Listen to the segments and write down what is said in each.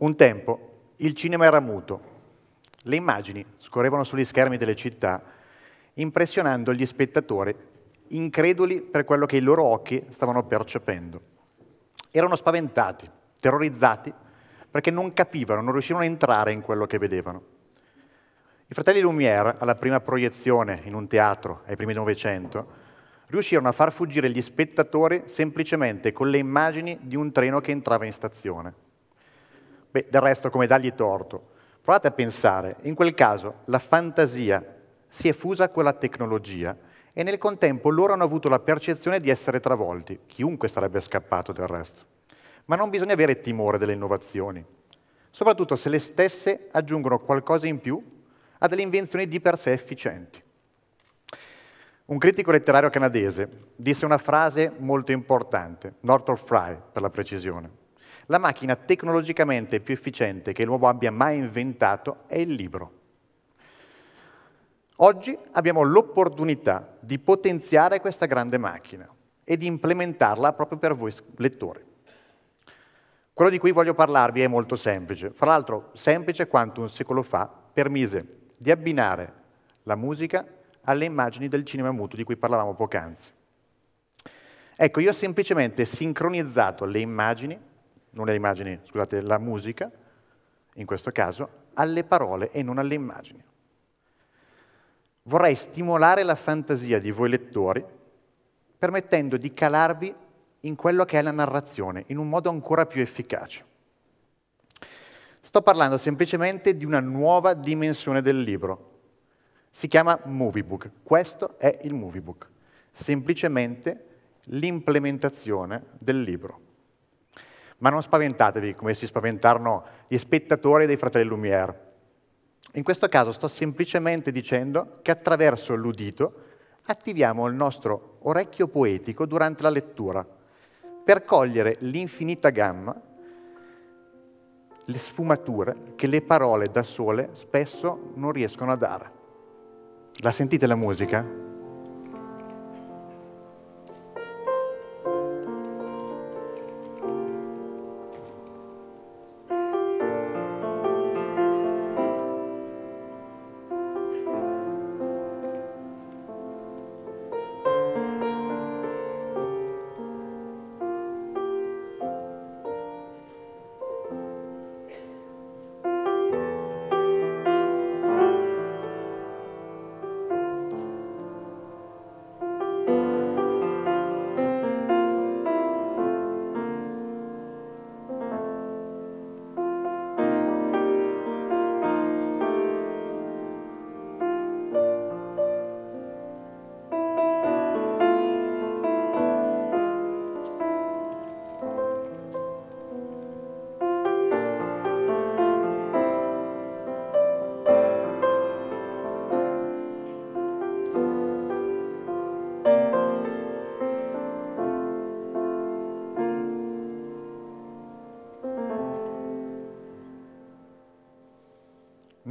Un tempo il cinema era muto. Le immagini scorrevano sugli schermi delle città, impressionando gli spettatori, increduli per quello che i loro occhi stavano percependo. Erano spaventati, terrorizzati, perché non capivano, non riuscivano a entrare in quello che vedevano. I fratelli Lumière, alla prima proiezione in un teatro ai primi Novecento, riuscirono a far fuggire gli spettatori semplicemente con le immagini di un treno che entrava in stazione. Beh, del resto, come dargli torto? Provate a pensare, in quel caso la fantasia si è fusa con la tecnologia e nel contempo loro hanno avuto la percezione di essere travolti. Chiunque sarebbe scappato del resto. Ma non bisogna avere timore delle innovazioni, soprattutto se le stesse aggiungono qualcosa in più a delle invenzioni di per sé efficienti. Un critico letterario canadese disse una frase molto importante, Northrop Frye per la precisione. La macchina tecnologicamente più efficiente che l'uomo abbia mai inventato è il libro. Oggi abbiamo l'opportunità di potenziare questa grande macchina e di implementarla proprio per voi lettori. Quello di cui voglio parlarvi è molto semplice, fra l'altro semplice quanto un secolo fa permise di abbinare la musica alle immagini del cinema muto di cui parlavamo poc'anzi. Ecco, io ho semplicemente sincronizzato le immagini non le immagini, scusate, la musica, in questo caso, alle parole e non alle immagini. Vorrei stimolare la fantasia di voi lettori permettendo di calarvi in quello che è la narrazione, in un modo ancora più efficace. Sto parlando semplicemente di una nuova dimensione del libro. Si chiama Movie Book. Questo è il Movie Book. Semplicemente l'implementazione del libro. Ma non spaventatevi come si spaventarono gli spettatori dei fratelli Lumière. In questo caso sto semplicemente dicendo che attraverso l'udito attiviamo il nostro orecchio poetico durante la lettura per cogliere l'infinita gamma, le sfumature che le parole da sole spesso non riescono a dare. La sentite la musica?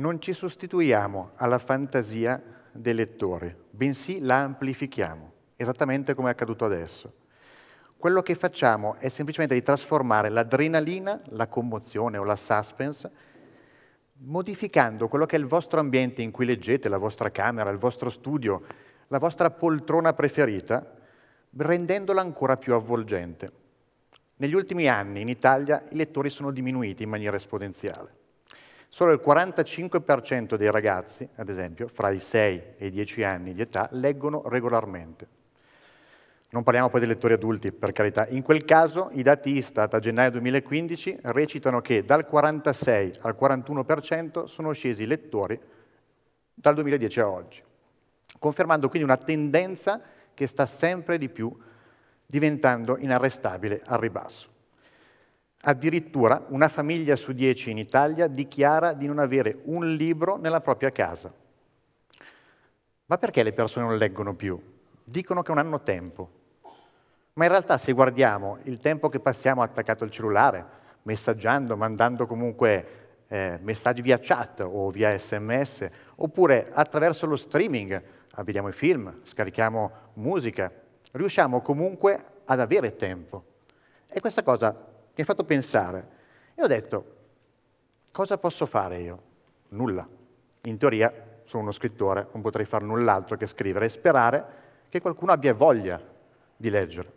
Non ci sostituiamo alla fantasia dei lettori, bensì la amplifichiamo, esattamente come è accaduto adesso. Quello che facciamo è semplicemente di trasformare l'adrenalina, la commozione o la suspense, modificando quello che è il vostro ambiente in cui leggete, la vostra camera, il vostro studio, la vostra poltrona preferita, rendendola ancora più avvolgente. Negli ultimi anni in Italia i lettori sono diminuiti in maniera esponenziale. Solo il 45% dei ragazzi, ad esempio, fra i 6 e i 10 anni di età, leggono regolarmente. Non parliamo poi dei lettori adulti, per carità. In quel caso i dati Istat a gennaio 2015 recitano che dal 46 al 41% sono scesi i lettori dal 2010 a oggi, confermando quindi una tendenza che sta sempre di più diventando inarrestabile al ribasso. Addirittura una famiglia su dieci in Italia dichiara di non avere un libro nella propria casa. Ma perché le persone non leggono più? Dicono che non hanno tempo. Ma in realtà se guardiamo il tempo che passiamo attaccato al cellulare, messaggiando, mandando comunque eh, messaggi via chat o via sms, oppure attraverso lo streaming, vediamo i film, scarichiamo musica, riusciamo comunque ad avere tempo. E questa cosa mi ha fatto pensare. E ho detto, Cosa posso fare io? Nulla. In teoria sono uno scrittore, non potrei fare null'altro che scrivere e sperare che qualcuno abbia voglia di leggere.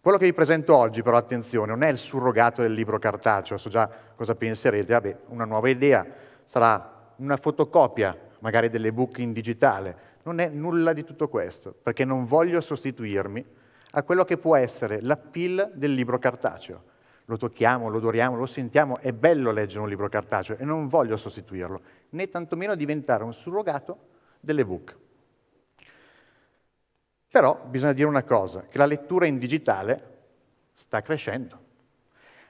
Quello che vi presento oggi, però, attenzione, non è il surrogato del libro cartaceo, so già cosa penserete, vabbè, una nuova idea, sarà una fotocopia magari dell'ebook in digitale, non è nulla di tutto questo, perché non voglio sostituirmi a quello che può essere l'appeal del libro cartaceo. Lo tocchiamo, lo odoriamo, lo sentiamo, è bello leggere un libro cartaceo e non voglio sostituirlo, né tantomeno diventare un surrogato dell'ebook. Però bisogna dire una cosa, che la lettura in digitale sta crescendo.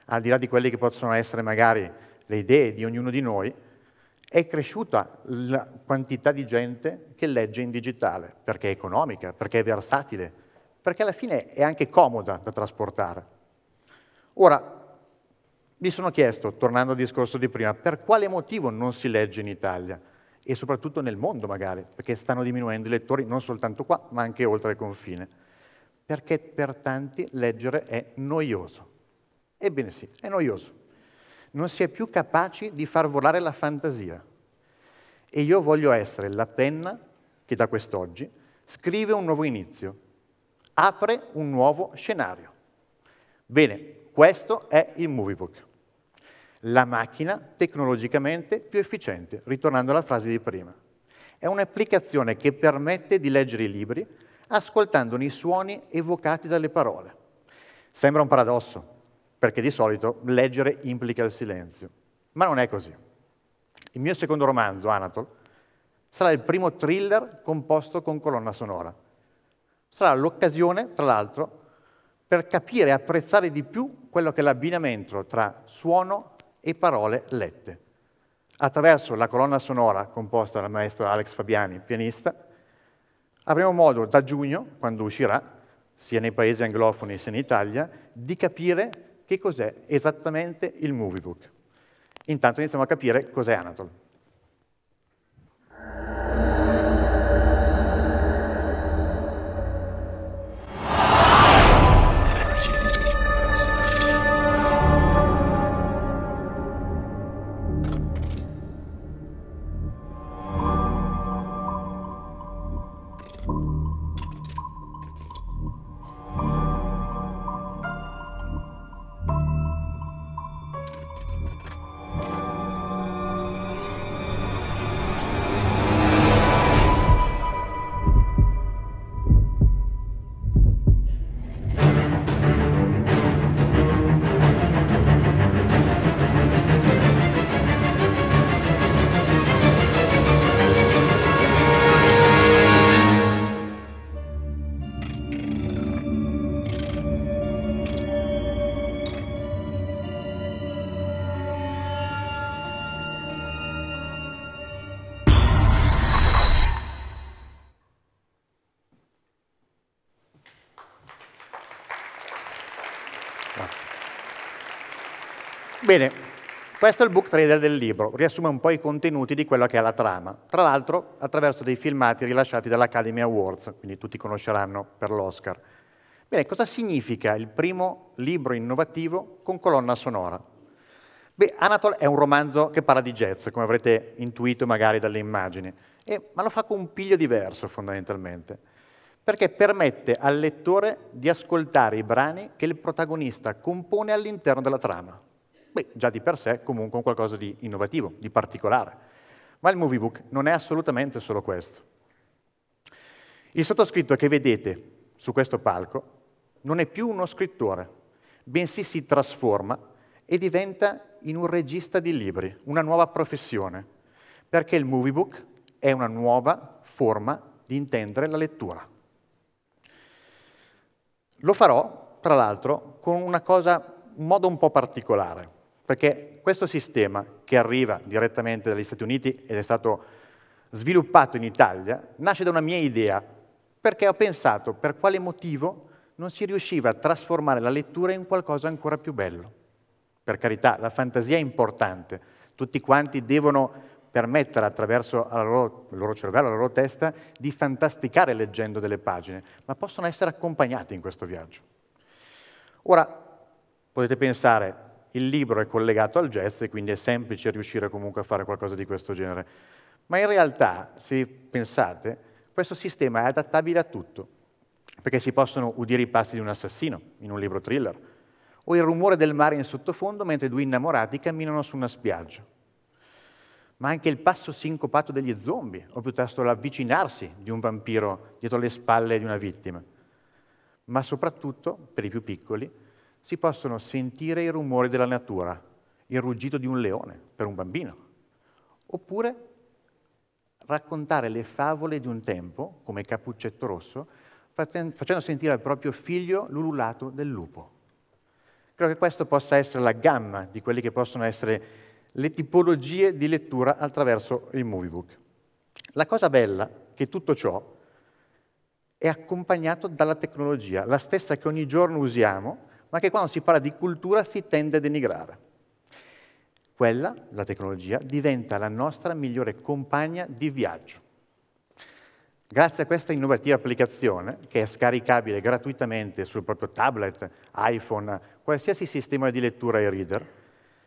Al di là di quelle che possono essere magari le idee di ognuno di noi, è cresciuta la quantità di gente che legge in digitale, perché è economica, perché è versatile, perché alla fine è anche comoda da trasportare. Ora, mi sono chiesto, tornando al discorso di prima, per quale motivo non si legge in Italia e soprattutto nel mondo magari, perché stanno diminuendo i lettori non soltanto qua, ma anche oltre il confine. Perché per tanti leggere è noioso. Ebbene sì, è noioso. Non si è più capaci di far volare la fantasia. E io voglio essere la penna che da quest'oggi scrive un nuovo inizio, apre un nuovo scenario. Bene, questo è il Moviebook, la macchina tecnologicamente più efficiente, ritornando alla frase di prima. È un'applicazione che permette di leggere i libri ascoltandone i suoni evocati dalle parole. Sembra un paradosso, perché di solito leggere implica il silenzio, ma non è così. Il mio secondo romanzo, Anatol, sarà il primo thriller composto con colonna sonora. Sarà l'occasione, tra l'altro, per capire e apprezzare di più quello che è l'abbinamento tra suono e parole lette. Attraverso la colonna sonora composta dal maestro Alex Fabiani, pianista, avremo modo da giugno, quando uscirà, sia nei paesi anglofoni sia in Italia, di capire che cos'è esattamente il Moviebook. Intanto iniziamo a capire cos'è Anatol. Bene, questo è il book trailer del libro, riassume un po' i contenuti di quello che è la trama, tra l'altro attraverso dei filmati rilasciati dall'Academy Awards, quindi tutti conosceranno per l'Oscar. Bene, cosa significa il primo libro innovativo con colonna sonora? Beh, Anatole è un romanzo che parla di jazz, come avrete intuito magari dalle immagini, e, ma lo fa con un piglio diverso fondamentalmente, perché permette al lettore di ascoltare i brani che il protagonista compone all'interno della trama. Beh, già di per sé comunque un qualcosa di innovativo, di particolare. Ma il movie book non è assolutamente solo questo. Il sottoscritto che vedete su questo palco non è più uno scrittore, bensì si trasforma e diventa in un regista di libri, una nuova professione, perché il movie book è una nuova forma di intendere la lettura. Lo farò, tra l'altro, con una cosa, un modo un po' particolare. Perché questo sistema che arriva direttamente dagli Stati Uniti ed è stato sviluppato in Italia, nasce da una mia idea, perché ho pensato per quale motivo non si riusciva a trasformare la lettura in qualcosa ancora più bello. Per carità, la fantasia è importante, tutti quanti devono permettere attraverso loro, il loro cervello, la loro testa, di fantasticare leggendo delle pagine, ma possono essere accompagnati in questo viaggio. Ora, potete pensare, il libro è collegato al jazz e quindi è semplice riuscire comunque a fare qualcosa di questo genere. Ma in realtà, se pensate, questo sistema è adattabile a tutto, perché si possono udire i passi di un assassino in un libro thriller, o il rumore del mare in sottofondo mentre due innamorati camminano su una spiaggia. Ma anche il passo sincopato degli zombie, o piuttosto l'avvicinarsi di un vampiro dietro le spalle di una vittima. Ma soprattutto, per i più piccoli, si possono sentire i rumori della natura, il ruggito di un leone per un bambino, oppure raccontare le favole di un tempo, come Cappuccetto Rosso, facendo sentire al proprio figlio l'ululato del lupo. Credo che questa possa essere la gamma di quelle che possono essere le tipologie di lettura attraverso il moviebook. La cosa bella è che tutto ciò è accompagnato dalla tecnologia, la stessa che ogni giorno usiamo, ma che quando si parla di cultura si tende a denigrare. Quella, la tecnologia, diventa la nostra migliore compagna di viaggio. Grazie a questa innovativa applicazione, che è scaricabile gratuitamente sul proprio tablet, iPhone, qualsiasi sistema di lettura e reader,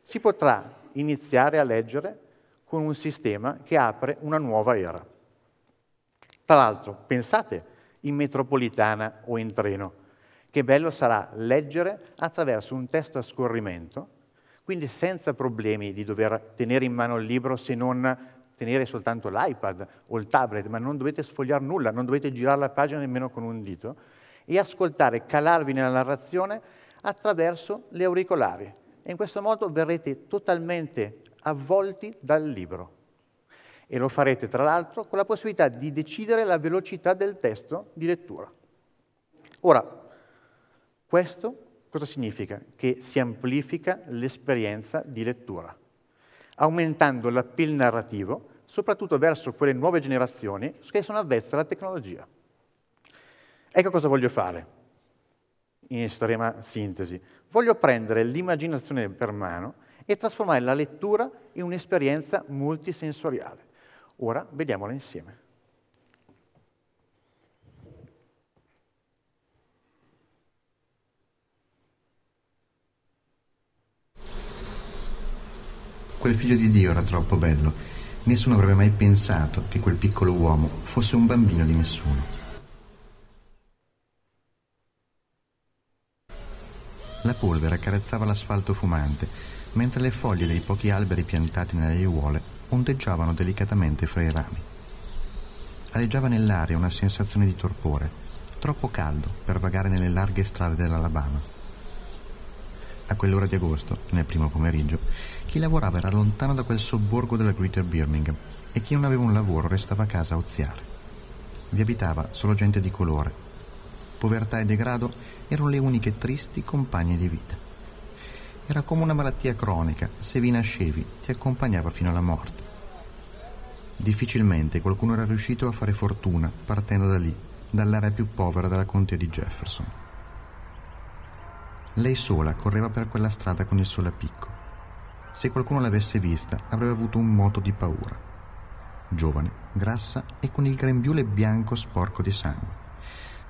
si potrà iniziare a leggere con un sistema che apre una nuova era. Tra l'altro, pensate in metropolitana o in treno, che bello sarà leggere attraverso un testo a scorrimento, quindi senza problemi di dover tenere in mano il libro se non tenere soltanto l'iPad o il tablet, ma non dovete sfogliare nulla, non dovete girare la pagina nemmeno con un dito, e ascoltare, calarvi nella narrazione attraverso le auricolari. E in questo modo verrete totalmente avvolti dal libro. E lo farete tra l'altro con la possibilità di decidere la velocità del testo di lettura. Ora, questo cosa significa? Che si amplifica l'esperienza di lettura aumentando l'appeal narrativo, soprattutto verso quelle nuove generazioni che sono avvezze alla tecnologia. Ecco cosa voglio fare, in estrema sintesi. Voglio prendere l'immaginazione per mano e trasformare la lettura in un'esperienza multisensoriale. Ora vediamola insieme. Quel figlio di Dio era troppo bello. Nessuno avrebbe mai pensato che quel piccolo uomo fosse un bambino di nessuno. La polvere accarezzava l'asfalto fumante, mentre le foglie dei pochi alberi piantati nelle aiuole ondeggiavano delicatamente fra i rami. Aleggiava nell'aria una sensazione di torpore, troppo caldo per vagare nelle larghe strade dell'Alabama. A quell'ora di agosto, nel primo pomeriggio, chi lavorava era lontano da quel sobborgo della Greater Birmingham e chi non aveva un lavoro restava a casa a oziare. Vi abitava solo gente di colore. Povertà e degrado erano le uniche tristi compagne di vita. Era come una malattia cronica, se vi nascevi ti accompagnava fino alla morte. Difficilmente qualcuno era riuscito a fare fortuna partendo da lì, dall'area più povera della contea di Jefferson. Lei sola correva per quella strada con il sole a picco. Se qualcuno l'avesse vista avrebbe avuto un moto di paura. Giovane, grassa e con il grembiule bianco sporco di sangue.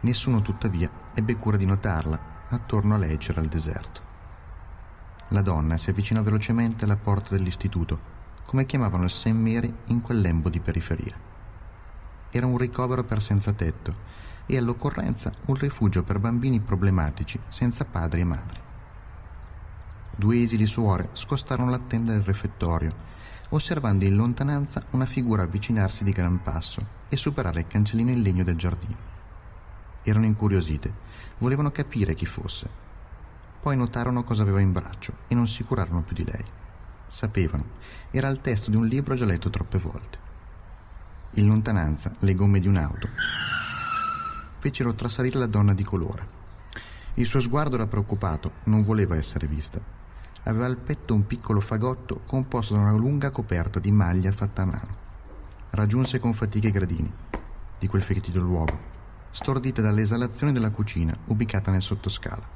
Nessuno tuttavia ebbe cura di notarla, attorno a lei c'era il deserto. La donna si avvicinò velocemente alla porta dell'istituto, come chiamavano il St. Mary in quel lembo di periferia. Era un ricovero per senza tetto e all'occorrenza un rifugio per bambini problematici senza padri e madri. Due esili suore scostarono la tenda del refettorio, osservando in lontananza una figura avvicinarsi di gran passo e superare il cancellino in legno del giardino. Erano incuriosite, volevano capire chi fosse. Poi notarono cosa aveva in braccio e non si curarono più di lei. Sapevano, era il testo di un libro già letto troppe volte. In lontananza, le gomme di un'auto fecero trasalire la donna di colore. Il suo sguardo era preoccupato, non voleva essere vista. Aveva al petto un piccolo fagotto composto da una lunga coperta di maglia fatta a mano. Raggiunse con fatica i gradini di quel fetido luogo, stordita dalle esalazioni della cucina ubicata nel sottoscala.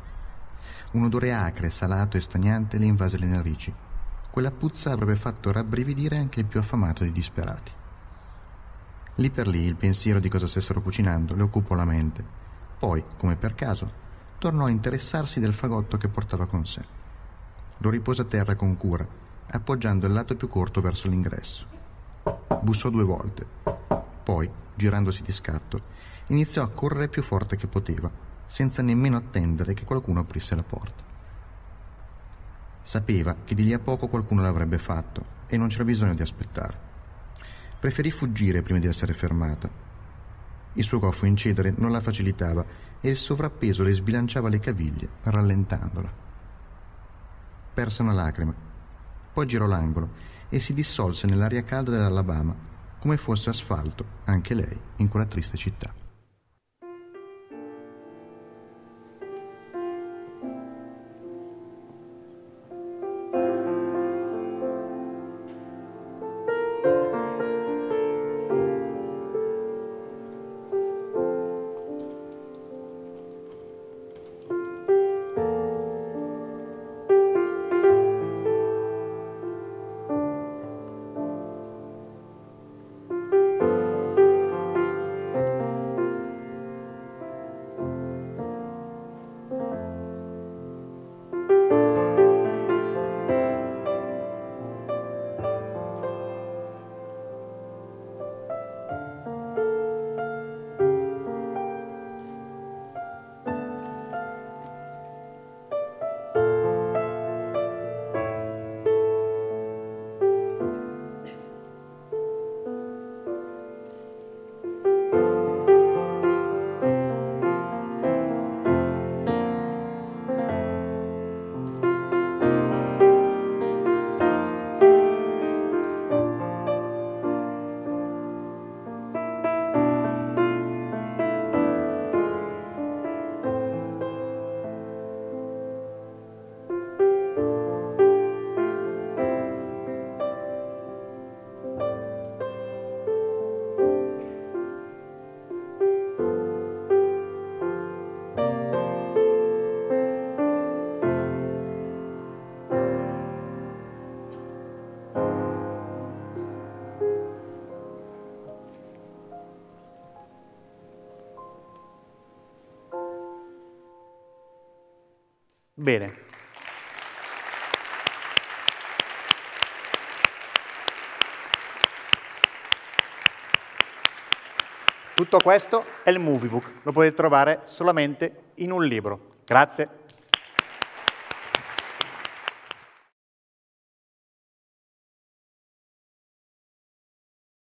Un odore acre, salato e stagnante le invase le narici. Quella puzza avrebbe fatto rabbrividire anche il più affamato dei disperati. Lì per lì il pensiero di cosa stessero cucinando le occupò la mente. Poi, come per caso, tornò a interessarsi del fagotto che portava con sé. Lo ripose a terra con cura, appoggiando il lato più corto verso l'ingresso. Bussò due volte. Poi, girandosi di scatto, iniziò a correre più forte che poteva, senza nemmeno attendere che qualcuno aprisse la porta. Sapeva che di lì a poco qualcuno l'avrebbe fatto e non c'era bisogno di aspettare. Preferì fuggire prima di essere fermata. Il suo goffo in cedere non la facilitava e il sovrappeso le sbilanciava le caviglie, rallentandola. Perse una lacrima, poi girò l'angolo e si dissolse nell'aria calda dell'Alabama, come fosse asfalto, anche lei, in quella triste città. Bene. Tutto questo è il Moviebook, lo potete trovare solamente in un libro. Grazie.